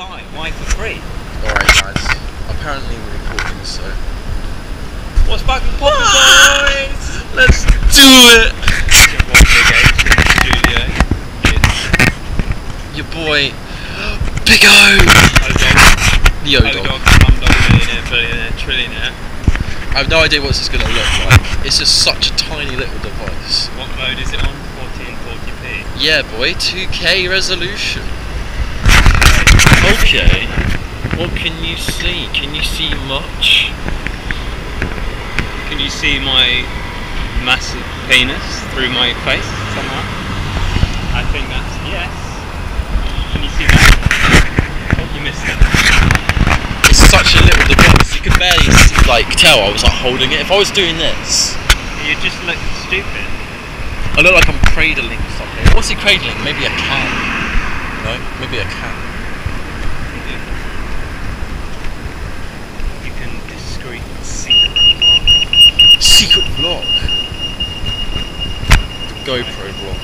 buy? Why for free? Alright, guys, Apparently we're recording, so. What's fucking poppin', boys? Let's do it! One big H in the studio. It's Your boy, Big O! The O-Dog. O-Dog, Slumdog, Millionaire, Billionaire, Trillionaire. I have no idea what this is going to look like. It's just such a tiny little device. What mode is it on? 1440p. Yeah, boy, 2K resolution. Okay. What can you see? Can you see much? Can you see my massive penis through my face somehow? I think that's yes. Can you see that? Oh, you missed it. It's such a little device. You can barely like tell I was like holding it. If I was doing this, You just look stupid. I look like I'm cradling something. What's he cradling? Maybe a cat. No, maybe a cat. You can discreet secret. Secret vlog. The GoPro vlog.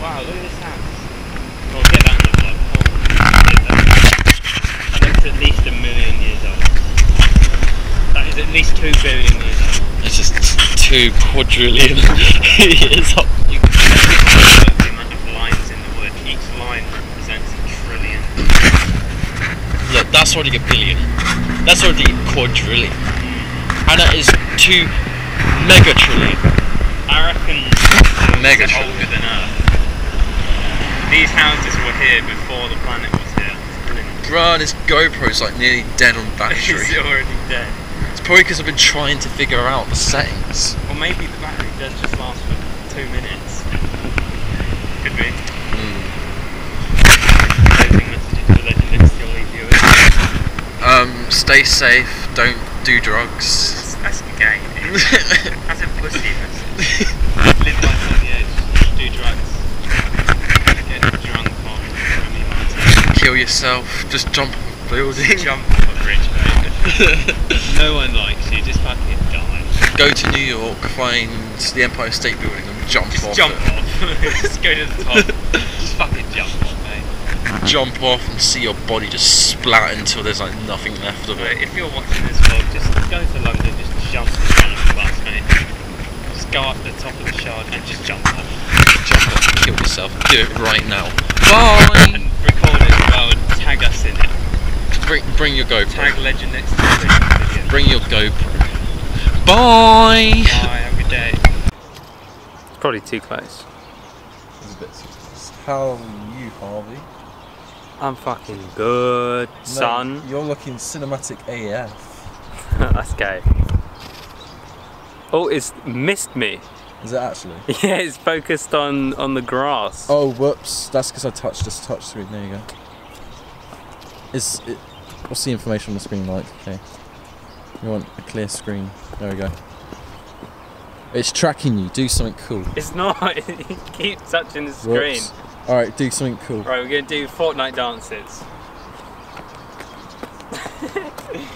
Wow, look at this house. Oh, get that in the vlog. Get that. That looks at least a million years old. That is at least two billion years old. It's just two quadrillion years old. You can see the amount of lines in the word. Each line represents a trillion. Look, that's already a billion. That's already a quadrillion. And that is two megatrillion. I reckon Mega older than Earth. These houses were here before the planet was here. Bruh, this GoPro's like nearly dead on battery. It's already dead. It's probably because I've been trying to figure out the settings. Or maybe the battery does just last for two minutes. Could be. Closing messages for Legend X still leave you with. Um, stay safe, don't do drugs. That's gay. dude. That's a pussy message. Live life on the edge. Do drugs. Get drunk on Remy Martin. Kill yourself, just jump off a building. Jump off a bridge, mate. no one likes you, just fucking die. Go to New York, find the Empire State Building and jump Just off jump it. off. just go to the top. just fucking jump off, mate. Jump off and see your body just splat until there's like nothing left of it. if you're watching this vlog, just go to London, just jump in front of the bus, mate. Just go up the top of the shard and just jump off. Jump off and kill yourself. Do it right now. Bye! And record it as well and tag us in it. Bring, bring your GoPro. Tag Legend next to the video. Bring your GoPro. Bye! Bye, have a good day. It's probably too close. How are you, Harvey? I'm fucking good, son. you're looking cinematic AF. That's gay. Oh, it's missed me. Is it actually? Yeah, it's focused on on the grass. Oh, whoops. That's because I touched this touch screen. There you go. Is it, what's the information on the screen like? Okay. You want a clear screen. There we go. It's tracking you. Do something cool. It's not. keep touching the screen. Whoops. Alright, do something cool. Right, we're gonna do Fortnite dances.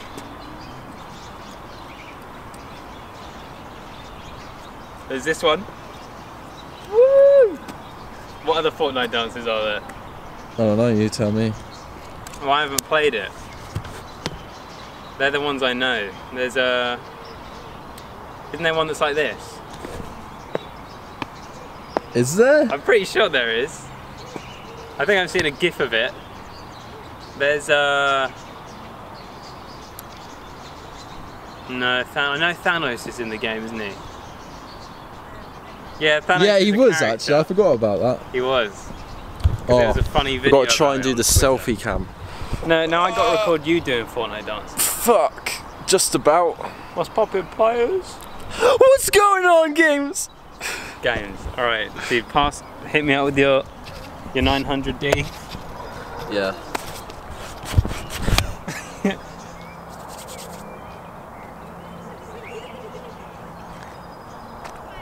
There's this one. Woo! What other Fortnite dances are there? I don't know, you tell me. Oh, I haven't played it. They're the ones I know. There's a. Isn't there one that's like this? Is there? I'm pretty sure there is. I think I've seen a gif of it. There's a. No, Than- I know Thanos is in the game, isn't he? Yeah, Thanos. yeah, he a was character. actually. I forgot about that. He was. Oh, it was a funny video. Got to try and do the Twitter. selfie cam. No, no, I got to record you doing Fortnite dance. Fuck! Just about. What's poppin' players? What's going on, games? Games. All right, dude, pass. Hit me out with your your 900D. Yeah.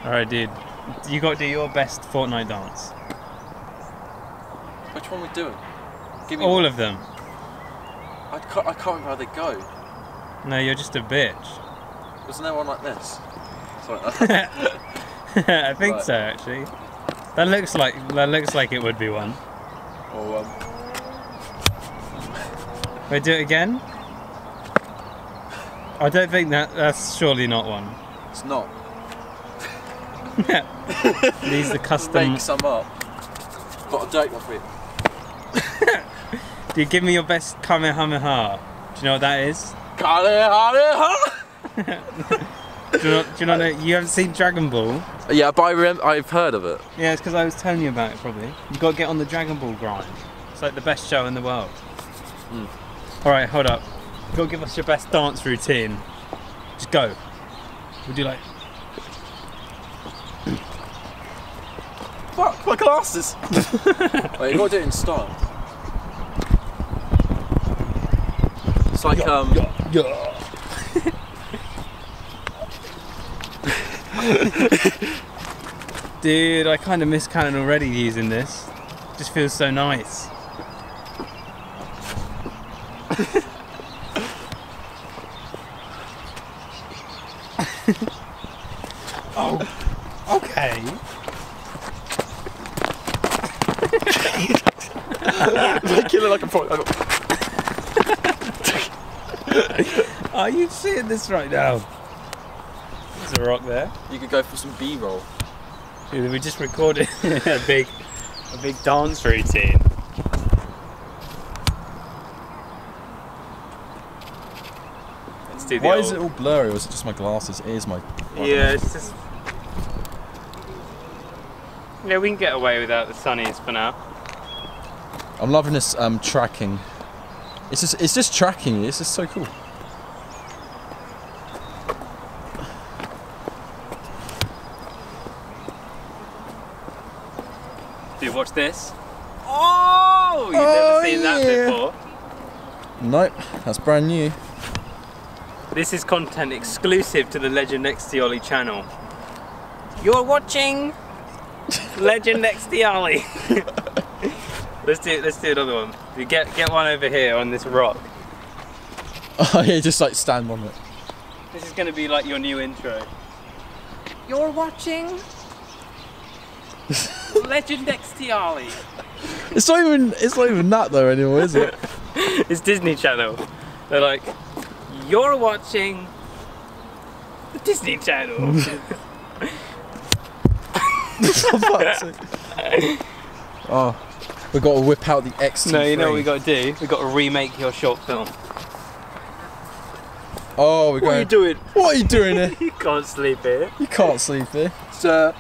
All right, dude. You got to do your best Fortnite dance. Which one we doing? Give me All one. of them. I can't, I can't remember how they go. No, you're just a bitch. Wasn't there one like this? That. I think Right. so, actually. That looks like that looks like it would be one. or, um, We do it again. I don't think that that's surely not one. It's not. These are the custom. Make some up. Got a date one for you. Do you give me your best Kamehameha? Do you know what that is? Do you not? Do you not know? You haven't seen Dragon Ball? Yeah, but I rem- I've heard of it. Yeah, it's because I was telling you about it. Probably. You got to get on the Dragon Ball grind. It's like the best show in the world. Hmm. All right, hold up. Got to give us your best dance routine. Just go. Would you like? Fuck, my glasses! Wait, you gotta do it in style. It's like, um. yeah. Dude, I kind of miss Canon already using this. Just feels so nice. oh, okay. Make it look like a Are you seeing this right now? There's a rock there. You could go for some B roll. Dude, we just recorded a big, a big dance routine. Let's do the Why old- is it all blurry or is it just my glasses? It is my. Yeah, it's just. Yeah, we can get away without the sunnies for now. I'm loving this um, tracking. It's just, it's just tracking. It's just so cool. Dude, watch this. Oh, you've Oh, never seen that before. Nope, that's brand new. This is content exclusive to the Legendxtoli channel. You're watching Legendxtoli. let's do let's do another one. You get get one over here on this rock. Oh yeah, just like stand on it. This is gonna be like your new intro. You're watching Legend Next to It's not even, it's not even that though anymore, is it? It's Disney Channel. They're like, you're watching the Disney Channel. For fuck's sake. oh, we got to whip out the XT3. no, you know what we got to do? We've got to remake your short film. Oh, we're going. What are you doing? What are you doing here? You can't sleep here. You can't sleep here. Sir.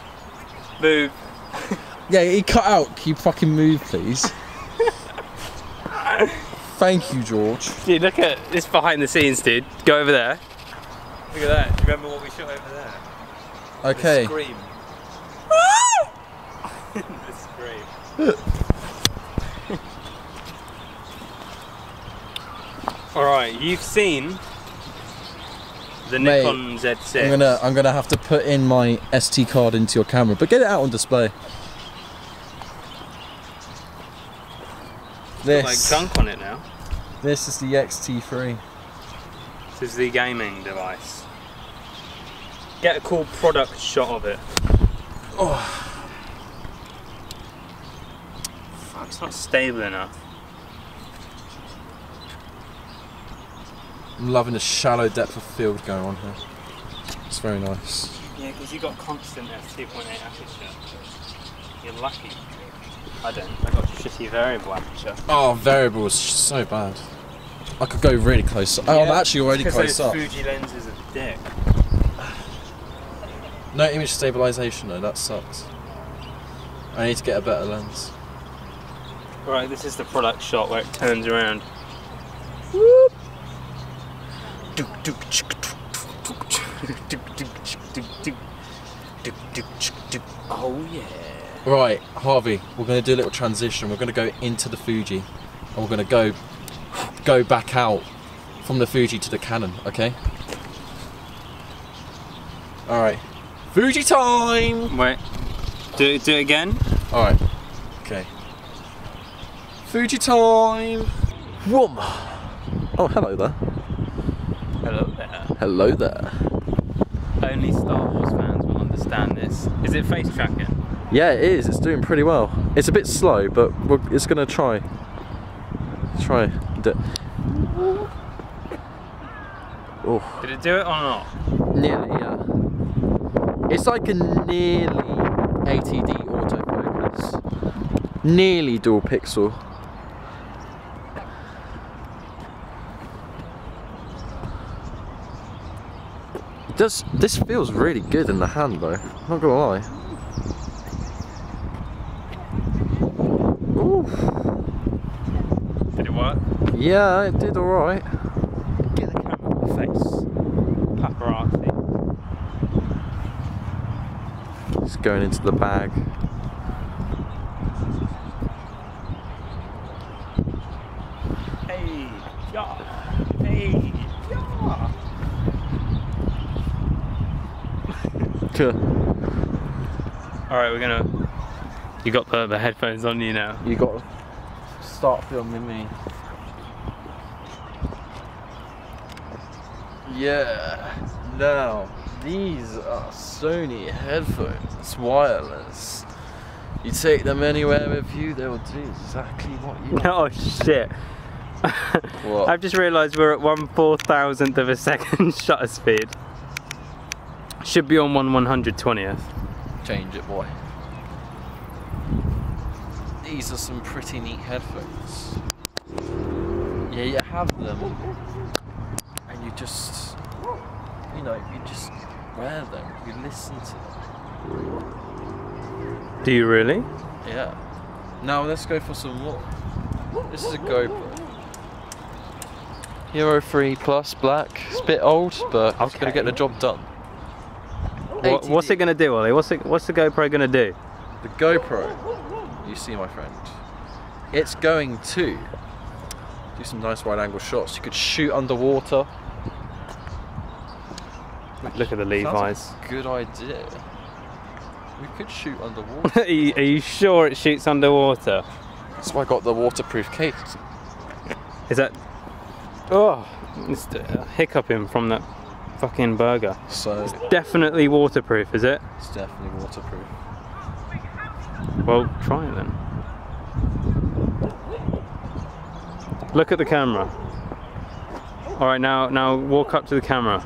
Move. Yeah, he cut out. Can you fucking move, please? Thank you, George. Dude, look at this behind the scenes, dude. Go over there. Look at that. Do you remember what we shot over there? Okay. The scream. the scream. Alright, you've seen the Mate, Nikon Z6. I'm gonna I'm gonna have to put in my SD card into your camera, but get it out on display. This like gunk on it now. this is the XT3. This is the gaming device. Get a cool product shot of it. Oh. Fuck, it's not stable enough. I'm loving the shallow depth of field going on here. It's very nice. Yeah, because you've got constant f2.8 aperture. You're lucky. I don't. I got shitty variable aperture. Oh, variable is so bad. I could go really close. Oh, I'm actually already close those up. Fuji lenses are dick. No image stabilization though. That sucks. I need to get a better lens. Right, this is the product shot where it turns around. Oh yeah. Right, Harvey, we're going to do a little transition. We're going to go into the Fuji, and we're going to go go back out from the Fuji to the Canon. Okay. All right. Fuji time. Wait. Do it, do it again. All right. Okay. Fuji time. Whoom. Oh, hello there. Hello there. Hello there. Only Star Wars fans will understand this. Is it face tracking? Yeah, it is. It's doing pretty well. It's a bit slow, but we're, it's going to try. Try. Oh, Did it do it or not? nearly, yeah. It's like a nearly 80D autofocus. Nearly dual pixel. It does, this feels really good in the hand though, not gonna lie. Ooh. Did it work? Yeah, it did alright. Get the camera in the face. Paparazzi. It's going into the bag. Hey, yeah. Hey, yeah. All right, we're gonna. You got the, the headphones on you now. You got to start filming me. Yeah. Now, these are Sony headphones, it's wireless. You take them anywhere with you, they will do exactly what you want. Oh shit. What? I've just realised we're at one four thousandth of a second shutter speed. Should be on one one hundred twentieth. Change it, boy. These are some pretty neat headphones. Yeah, you have them, and you just, you know, you just wear them. You listen to them. Do you really? Yeah. Now let's go for some more. This is a GoPro. Hero 3 Plus Black. It's a bit old, but it's gonna get the job done. What, what's it gonna do, Ollie? What's it, What's the GoPro gonna do? The GoPro, you see, my friend, it's going to do some nice wide angle shots. You could shoot underwater. Look at the Levi's. Sounds like a good idea. We could shoot underwater. are, you, are you sure it shoots underwater? That's why I got the waterproof case. Is that? Oh, it's uh, hiccuping from that fucking burger. So Definitely waterproof, is it? it's definitely waterproof. Well, try it then. Look at the camera. All right, now now walk up to the camera.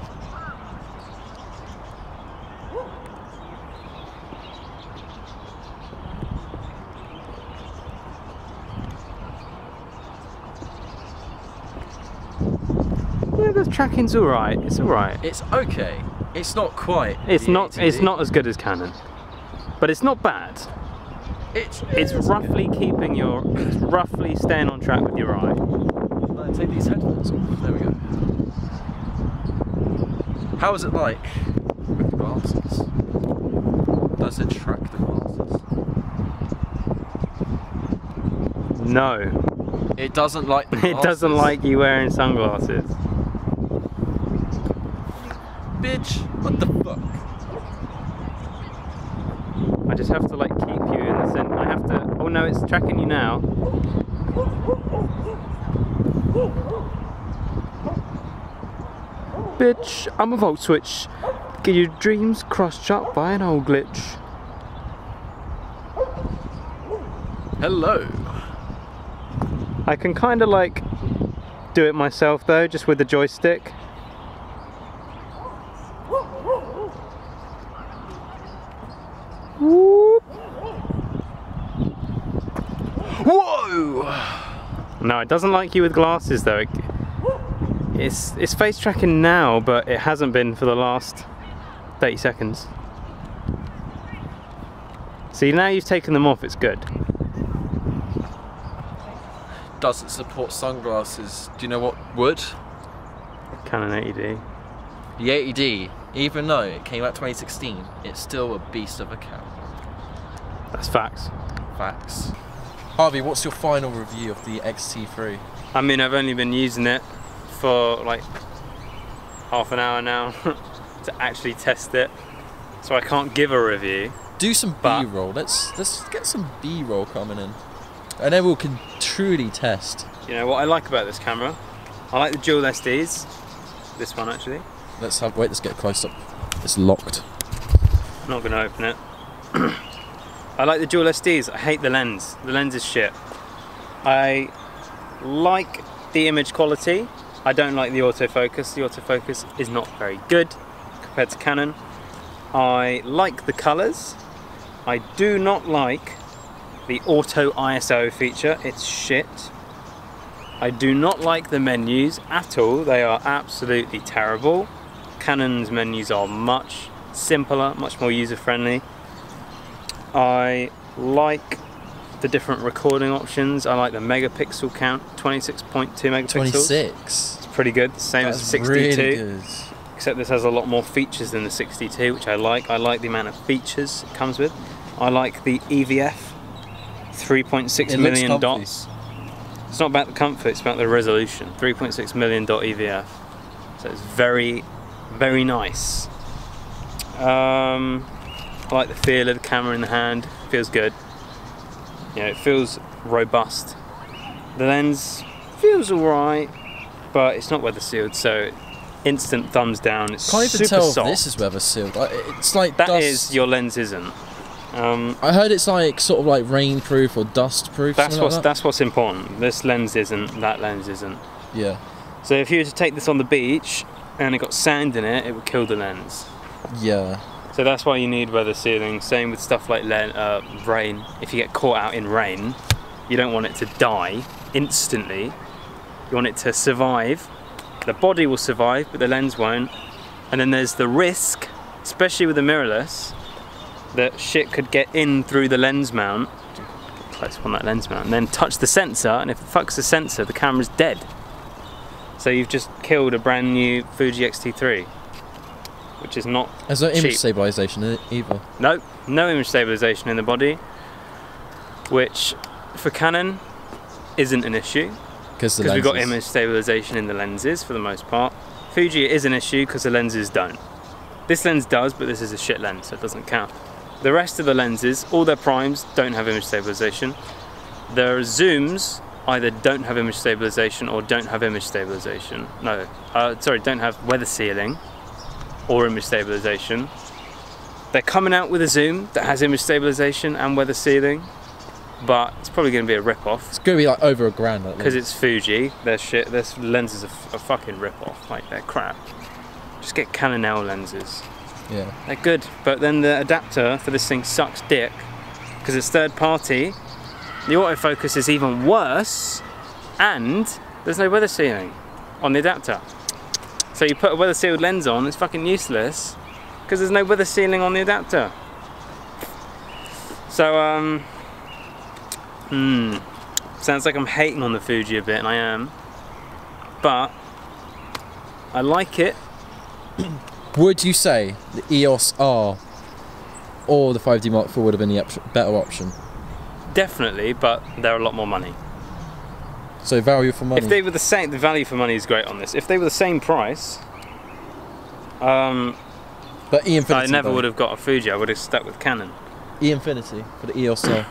Tracking's all right. It's all right. It's okay. It's not quite. It's not. It's not as good as Canon, but it's not bad. It's It's it's roughly keeping your. It's roughly staying on track with your eye. No, take these headphones off. There we go. How is it like with the glasses? Does it track the glasses? No, It doesn't like the it doesn't like you wearing sunglasses. Bitch, what the fuck? I just have to like keep you in the center. I have to. Oh no, it's tracking you now. Bitch, I'm a volt switch. Get your dreams crushed up by an old glitch. Hello. I can kind of like do it myself though, just with the joystick. Whoop. Whoa! No, it doesn't like you with glasses though. It, it's it's face tracking now, but it hasn't been for the last 30 seconds. See, now you've taken them off, it's good. Doesn't support sunglasses. Do you know what would? Canon 80D. The 80D, even though it came out 2016, it's still a beast of a camera. That's facts. Facts. Harvey, what's your final review of the XT3? I mean, I've only been using it for like half an hour now to actually test it, so I can't give a review. Do some B-roll. Let's let's get some B-roll coming in, and then we can truly test. You know what I like about this camera? I like the dual SDs. This one actually. Let's have wait. Let's get close up. It's locked. I'm not going to open it. I like the dual SDs. I hate the lens. The lens is shit. I like the image quality. I don't like the autofocus. The autofocus is not very good compared to Canon. I like the colours. I do not like the auto ISO feature. It's shit. I do not like the menus at all. They are absolutely terrible. Canon's menus are much simpler, much more user friendly. I like the different recording options. I like the megapixel count, 26.2 megapixels. 26. It's pretty good, same as That's 62. really good. Except this has a lot more features than the 62, which I like. I like the amount of features it comes with. I like the EVF, 3.6 It looks million dots. It's not about the comfort, it's about the resolution. 3.6 million dot EVF. So it's very, very nice. Um, I like the feel of the camera in the hand. Feels good. You know, it feels robust. The lens feels alright, but it's not weather sealed, so instant thumbs down. It's Can't even super tell soft. if this is weather sealed. It's like That dust. is your lens isn't. Um, I heard it's like sort of like rain proof or dust proof. that's what's like that. that's what's important. This lens isn't. That lens isn't. Yeah. So if you were to take this on the beach and it got sand in it, it would kill the lens. Yeah. So that's why you need weather sealing. Same with stuff like uh, rain. If you get caught out in rain, you don't want it to die instantly. You want it to survive. The body will survive, but the lens won't. And then there's the risk, especially with the mirrorless, that shit could get in through the lens mount, close on that lens mount, and then touch the sensor. And if it fucks the sensor, the camera's dead. So you've just killed a brand new Fuji X-T3, which is not There's no image Cheap. stabilization either. no, no image stabilization in the body, which for Canon isn't an issue Because we've got image stabilization in the lenses for the most part. Fuji it is an issue because the lenses don't. This lens does, but this is a shit lens, so it doesn't count. The rest of the lenses, all their primes don't have image stabilization. Their zooms either don't have image stabilization or don't have image stabilization. No, uh, sorry, don't have weather sealing or image stabilization. They're coming out with a zoom that has image stabilization and weather sealing, but it's probably going to be a rip-off It's going to be like over a grand at because it's Fuji. Their shit, their lenses are f- a fucking rip-off. Like they're crap. Just get Canon L lenses. Yeah. They're good, but then the adapter for this thing sucks dick because it's third party. The autofocus is even worse, and there's no weather sealing on the adapter. So you put a weather sealed lens on, it's fucking useless because there's no weather sealing on the adapter. So um, hmm, sounds like I'm hating on the Fuji a bit, and I am, but I like it. Would you say the EOS R or the 5D Mark IV would have been the op- better option? Definitely, but they're a lot more money. So value for money. If they were the same, the value for money is great on this. If they were the same price, um, but E Infinity. I never though. would have got a Fuji. I would have stuck with Canon. E Infinity for the EOS R.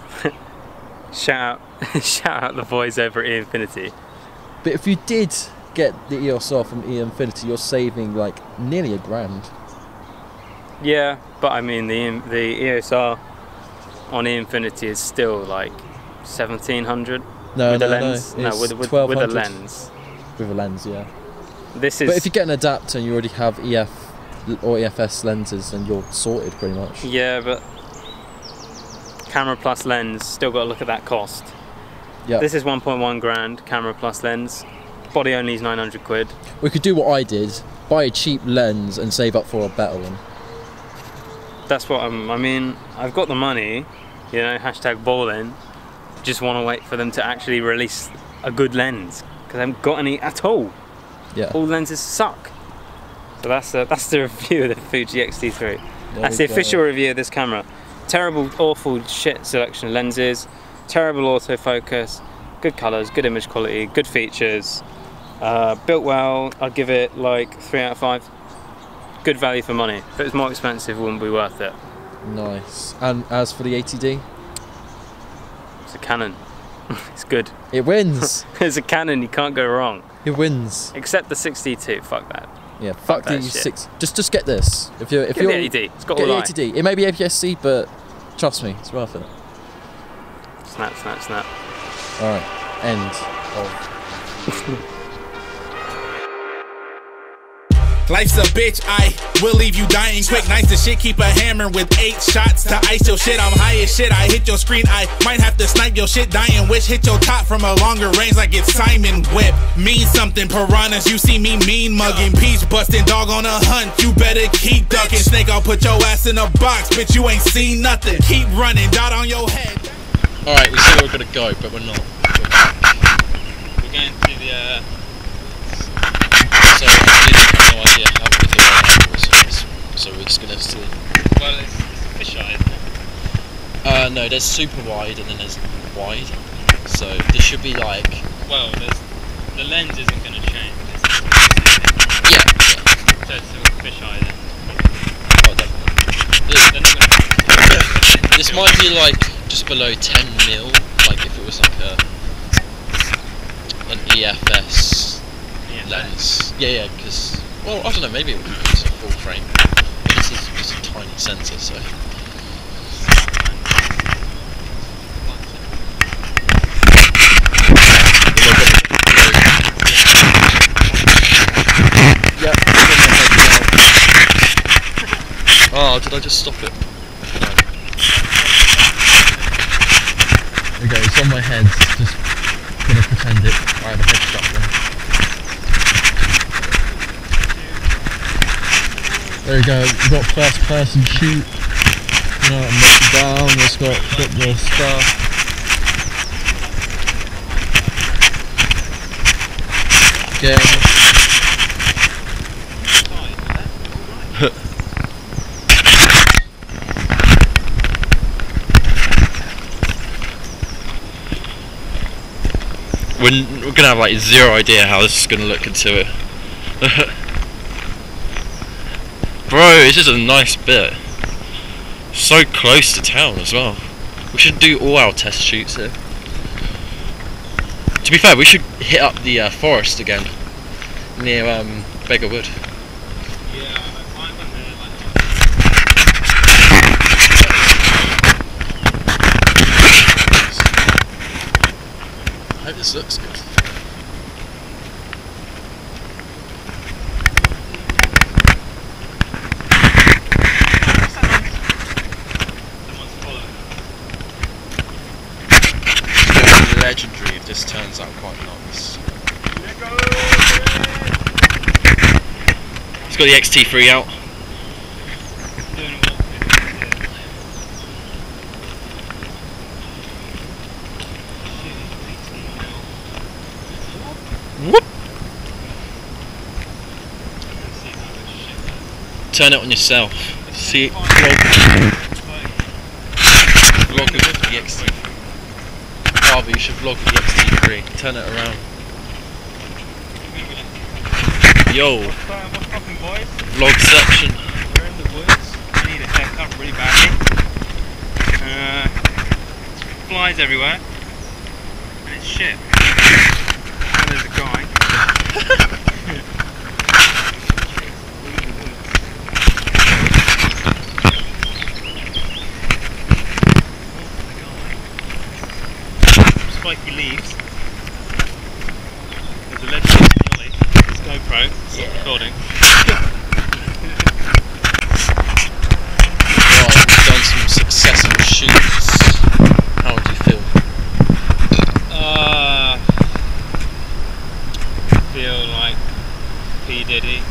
Shout out, shout out the boys over at E Infinity. but if you did get the EOS R from E Infinity, you're saving like nearly a grand. Yeah, but I mean the the EOS R on E Infinity is still like seventeen hundred No, with no, the lens. no. No, with with, with a lens. With a lens, yeah. This is But if you get an adapter and you already have EF or EFS lenses, then you're sorted pretty much. yeah, but camera plus lens still got to look at that cost. Yeah. This is 1.1 grand camera plus lens. Body only is 900 quid. We could do what I did: buy a cheap lens and save up for a better one. That's what I'm. I mean, I've got the money, you know. Hashtag balling. Just want to wait for them to actually release a good lens because I haven't got any at all. Yeah. All lenses suck. So that's the, that's the review of the Fuji X-T3. There That's the go. official review of this camera. Terrible, awful shit selection of lenses. Terrible autofocus. Good colours, good image quality, good features. Uh, built well. I'd give it like three out of five. Good value for money. If it was more expensive, it wouldn't be worth it. Nice. And as for the 80D, It's a cannon. it's good. it wins. It's a cannon. You can't go wrong. it wins. Except the 62. Fuck that. Yeah. Fuck, that the six. Just just get this. If you're if Get you're the AD. It's got get all the eye. 80D. It may be APS-C, but trust me, it's worth it. Snap, snap, snap. All right. End of Life's a bitch, I will leave you dying quick. Nice to shit, keep a hammer with eight shots to ice your shit. I'm high as shit, I hit your screen, I might have to snipe your shit. Dying wish, hit your top from a longer range like it's Simon Whip. Mean something, piranhas, you see me mean mugging. Peach busting, dog on a hunt, you better keep ducking. Snake, I'll put your ass in a box, bitch, you ain't seen nothing. Keep running, dot on your head. Alright, we said we were gonna go, but we're not. So we're just gonna see. well, it's, it's a fisheye, isn't it? Uh, no, there's super wide and then there's wide. So this should be like. Well, there's, the lens isn't going to change. It's, Yeah. yeah. so it's a fisheye then. Oh, definitely. This, They're not going to. this might be like just below 10 mil, like if it was like a an EFS Yeah, lens. Yeah, yeah, because well, I don't know, maybe it a full frame. But this is just a tiny sensor, so. Oh, did I just stop it? Go, it's on my head, just gonna pretend it. I have a head strap on. There we go, we've got first person shoot. You know, and look down, it's got bit more stuff. Again, We're, we're gonna have like zero idea how this is gonna look until it. This is a nice bit. So close to town as well. We should do all our test shoots here. To be fair, we should hit up the uh, forest again near um, Beggar Wood. Yeah, I'm on there. I hope this looks good. Legendary if this turns out quite nice. It's got the XT3 out. Turn it on yourself. See, vlog, vlog with the XT. Oh, but you should vlog with the XT3. Turn it around. Yo, What's boys? vlog section. We're in the woods. I need a haircut really badly. Uh, flies everywhere. And it's shit. And there's a guy. Spiky leaves. There's a Ollie. It's GoPro. It's recording. Right, we've done some successful shoots. How do you feel? Uh, feel like P Diddy.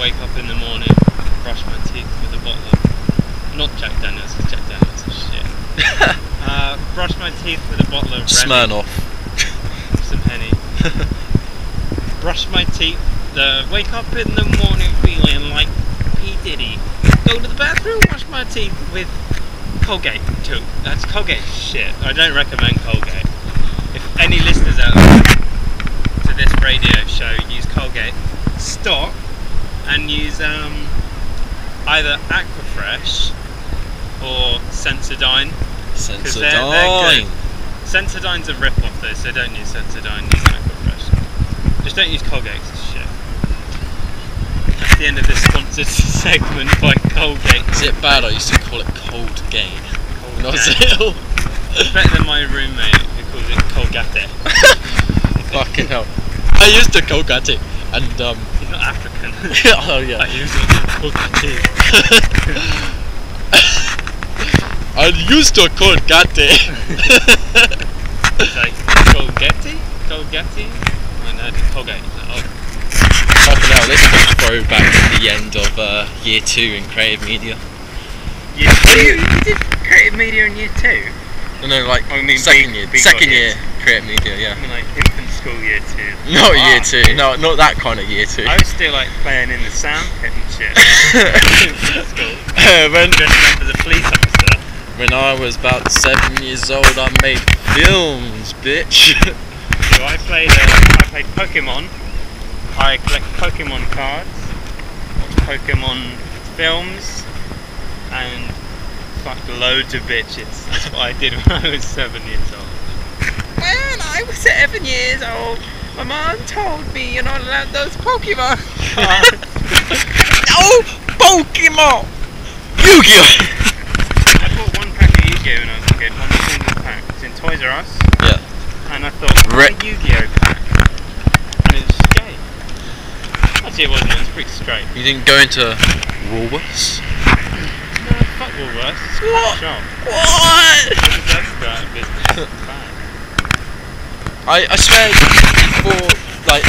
Wake up in the morning, brush my teeth with a bottle of not Jack Daniels, 'cause Jack Daniels is shit. uh, brush my teeth with a bottle of Remy, Smirnoff. some Henny. brush my teeth. Uh, wake up in the morning feeling like P Diddy. Go to the bathroom, wash my teeth with Colgate too. That's Colgate shit. I don't recommend Colgate. If any listeners out there to this radio show use Colgate, stop and use um, either Aquafresh or Sensodyne. they're- they're Sensodyne. good. Sensodyne's a rip-off though, so don't use Sensodyne, use Aquafresh. Just don't use Colgate, it's shit. That's the end of this sponsored segment by Colgate. Is it bad? I used to call it cold. When I ill. It's better than my roommate who calls it Colgate. Fucking hell. I used to Colgate and um He's not African. oh yeah. I used to T. I used to call Gatti. It's like Colgate? Colgate? I know, Colgate. Oh, Fucking hell, this is a throwback to the end of uh, year two in creative media. year two? You did creative media in year two? No, no, like I mean, second big- year, big second got year creative media, I yeah. mean, like infant school year two. Not year Ah, two, no, not that kind of year two. I was still like playing in the sound pit and shit. infant school. when Dressing up as a police officer. When I was about seven years old, I made films, bitch. So I played, uh, I played Pokemon. I collect Pokemon cards, watch Pokemon films, and fucked loads of bitches. That's what I did when I was seven years old. When I was seven years old, my mom told me you're not allowed those Pokemon. oh, Pokemon! Yu-Gi-Oh! I bought one pack of Yu-Gi-Oh when I was a kid, one single pack. It's in Toys R Us. Yeah. And I thought, Re- a Yu-Gi-Oh pack. And it was gay. Actually, it wasn't. It was pretty straight. You didn't go into Woolworths? No, fuck Woolworths. It's What? shop. What? It does go out of business. I, I swear before like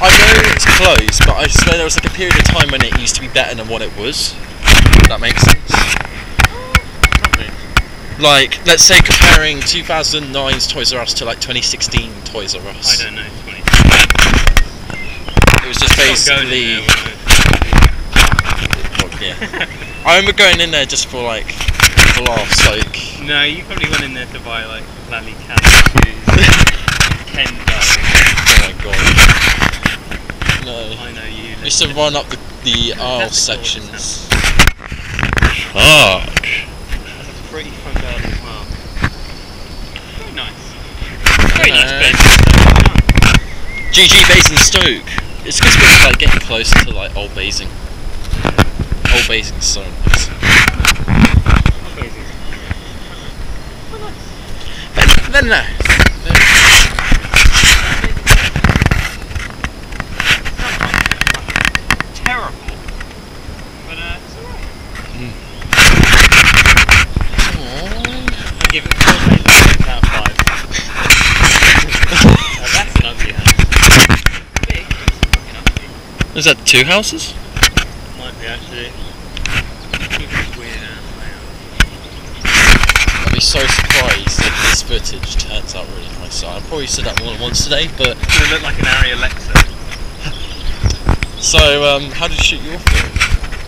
I know it's closed, but I swear there was like a period of time when it used to be better than what it was. If that makes sense. Like, let's say comparing 2009's Toys R Us to like 2016 Toys R Us. I don't know. 20. It was just basically, well, yeah. I remember going in there just for like for laughs, like No, you probably went in there to buy like Lelli Kelly shoes, Ken dolls. oh my god. No. I know you. Used to run up the, the aisle sections. Fuck. That's a pretty fun garden as well. Very nice. Very nice Uh. GG Basingstoke. It's because we're like getting closer to like Old Basing. Old Basing's so nice. Then, then no. Terrible. But uh, it's alright. I give it four out of five. Now that's an ugly house. Big, fucking ugly. Is that two houses? Might be actually. Weird ass layout. I'd be so surprised if this footage turns out really nice. I probably said that more than once today, but It's gonna look like an Arri Alexa. so um, how did you shoot your film?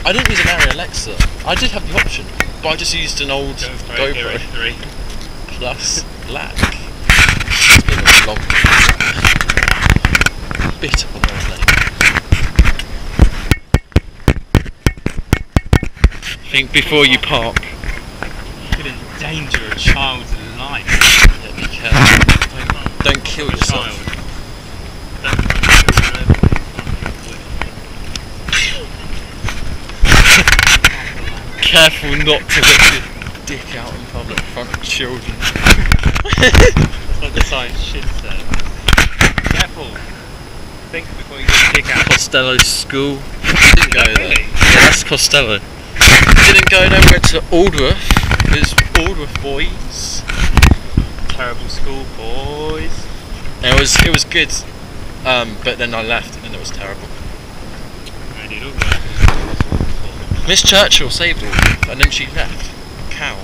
I didn't use an Arri Alexa. I did have the option, but I just used an old GoPro Hero GoPro 3. Plus black. It's been a long bit of a long day. Think before you park. You could endanger a child's life. Yeah, be careful. Don't, Don't kill a yourself. child. Don't run children over. Careful not to whip your dick out in public in front of children. That's what the sign should say. Careful. Think before you get your dick out. Costello School. Didn't go there. Really? Yeah, that's Costello. Didn't go there, went to Aldworth. It was Aldworth boys. Terrible school, boys. And it was it was good. Um, but then I left and it was terrible. I did all that. Miss Churchill saved Aldworth and then she left. Cow.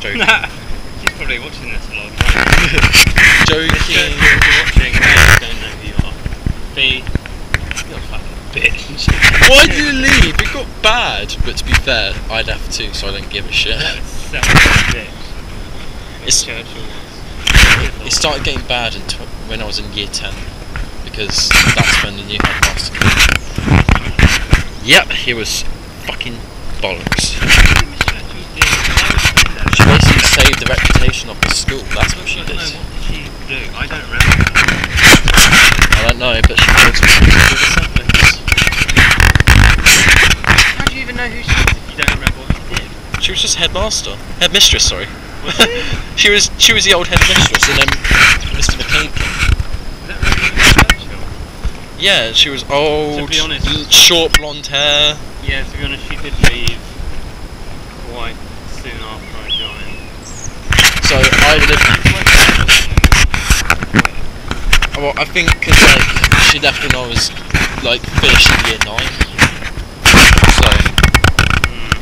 Joking. She's probably watching this a lot. Right? Joking. If you're watching, I don't know who you are. B, you're a fucking bitch. Why did you leave? It got bad. But to be fair, I left too, so I don't give a shit. That was such a bitch. It's- Churchill was. It started getting bad when I was in year 10 because that's when the new headmaster came. Yep, he was fucking bollocks. She basically saved the reputation of the school, that's what she did. know, what did she do? I don't remember. I don't know, but she did some How do you even know who she is if you don't remember what she did? She was just headmaster. Headmistress, sorry. Was she? She was she was the old headmistress and then Mr. McCabe came. Is that Reverend Churchill? Yeah, she was old, honest- short blonde hair. Yeah, to be honest, she did leave quite soon after I joined. So I lived. Well, I think because like she left when I was like finishing year nine. So, hmm.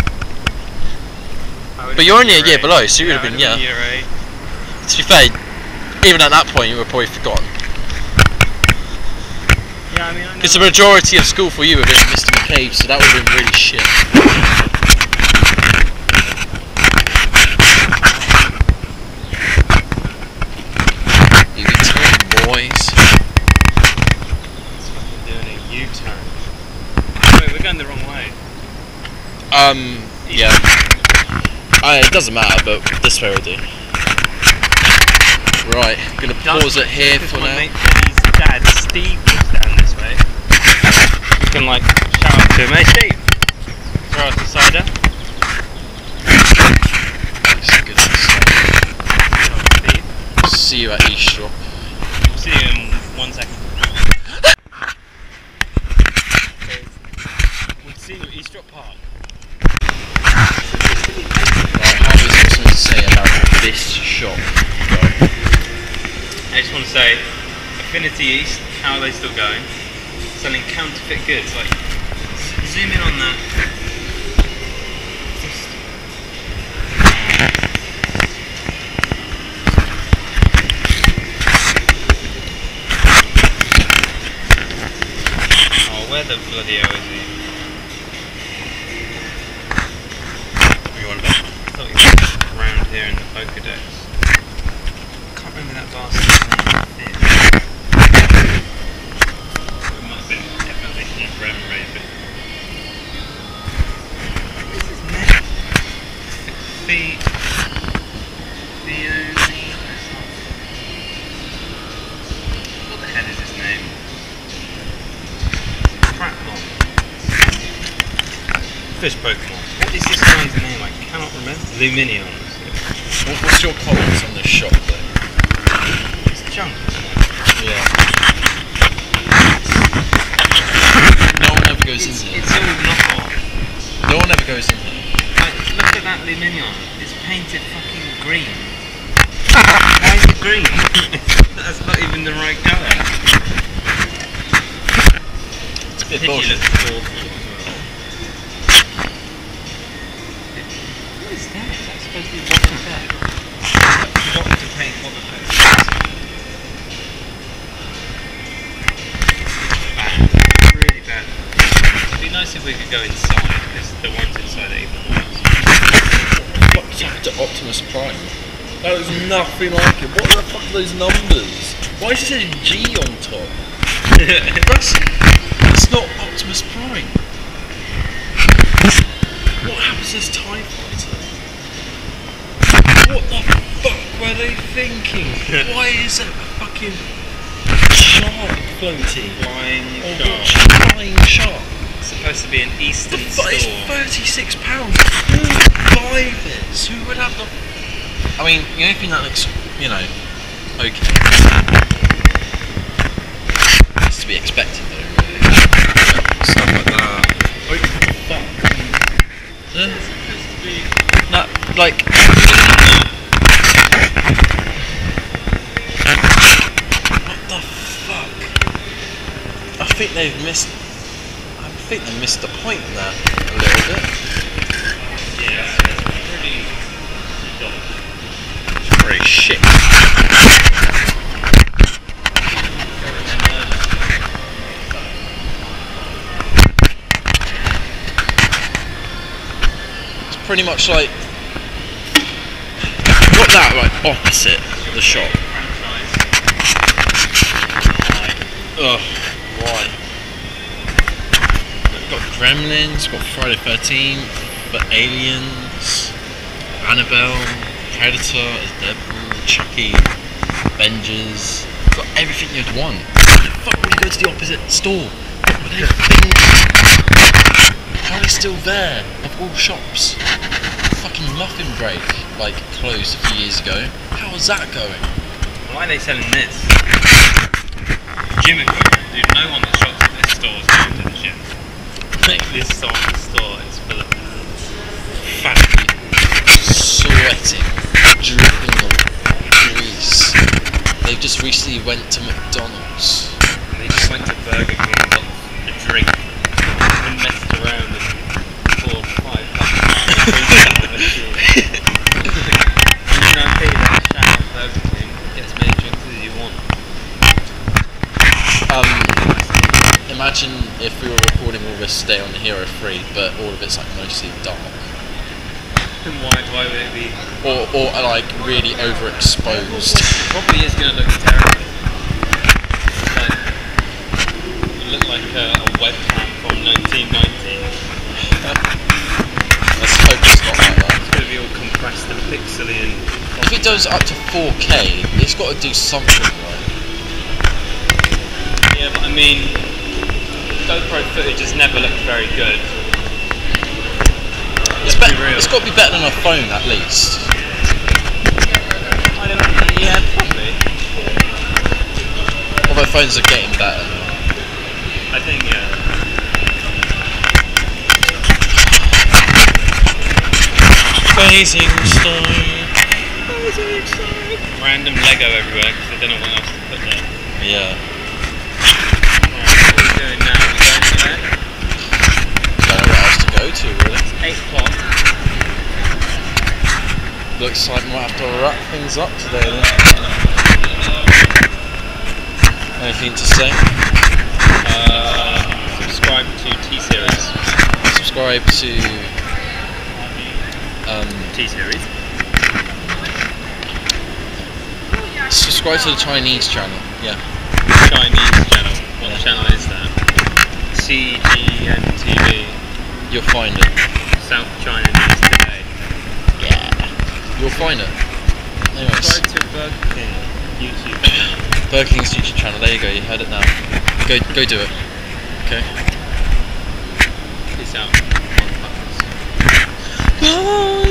I But you're only a year eight. below, so you yeah, would've been- I yeah. To be fair, even at that point you were probably forgotten. Yeah, I mean, I. Because the majority of school for you would have been Mr. McCabe, so that would have been really shit. You can turn, boys. It's fucking doing a U-turn. Wait, we're going the wrong way. Um, yeah. Uh, it doesn't matter, but this way will do. Right, gonna pause it here for now. dad, Steve, lives down this way. You can like shout out to him, hey Steve! Throw us a cider. It's good to Steve. see. You at Eastrop. We'll see you in one second. we'll see you at Eastrop Park. Right, how is there something to say about this shop? I just want to say, Affinity East, how are they still going? Selling counterfeit goods. Like, zoom in on that. Oh, where the bloody hell is he? You want? I around here in the Pokedex. Can't remember that bastard's name. Fish Pokemon. What is this guy's name? I cannot remember. Lumineon. What, what's your comments on this shop though? It's junk, it? Yeah. No one ever goes It's, in here. it's all knockoff. No one ever goes in here. Like, look at that Lumineon. It's painted fucking green. Why is it green? That's not even the right colour. It's a bit Pity bullshit. looks awful as well. What is that? Is that supposed to be water bed? I forgot to paint water bed. Bad. Really bad. It'd be nice if we could go inside, because the ones inside are even worse. What's happened to Optimus Prime? That looks nothing like it. What the fuck are those numbers? Why is it a G on top? That's, that's not Optimus Prime. What happens to this TIE fighter? What the fuck were they thinking? Why is it a fucking shark floating? Flying Or shark. flying shark? It's supposed to be an Eastern But it's store. thirty-six pounds. Who would buy this? Who would have the? I mean, the only thing that looks, you know, okay. It's to be expected, though. Really. Stuff like that. Oh, fuck. Uh, no, like. What the fuck? I think they've missed. I think they missed the point there a little bit. Yeah, it's pretty. It's shit. It's pretty much like not that like opposite the shop. Ugh, We've got Gremlins, got Friday 13th, got Aliens, Annabelle, Predator, Deadpool, Chucky, Avengers. Got everything you'd want. Fuck would you go to the opposite store? Were they? How are still there? Of all shops. Fucking Muffin Break, like, closed a few years ago. How is that going? Why are they selling this? Dude, no one that shops at this store is going to the gym. Like, this song store is full of fat sweating, dripping on grease. They just recently went to McDonald's. And they just went to Burger King. If we were recording all this today on the Hero 3, but all of it's like mostly dark. And why, why would it be? Or, or like really overexposed. It Probably is going to look terrible. Like, look like a, a webcam from 1990. Let's hope it's not like that. It's going to be all compressed and pixely and If it does up to 4K, it's got to do something right. Yeah, but I mean, GoPro footage has never looked very good. It's, Let's be- be real. it's got to be better than a phone at least. I don't know. Yeah, probably. Although phones are getting better. I think yeah. Phasing. Random Lego everywhere because they don't know what else to put there. Yeah. Alright, what are we doing now? Else to go to really. Eight o'clock. Looks like we might have to wrap things up today then. Anything to say? Uh, subscribe to T Series. Subscribe to um, T Series. subscribe to the Chinese channel. Yeah. Chinese channel. What Yeah. channel is that? CGN you'll find it. South China News Today. Yeah. You'll find it. Anyways. Go to Burger King YouTube channel. Burger King's YouTube channel, there you go, you heard it now. Go go do it. Okay. Peace out. Bye. Ah!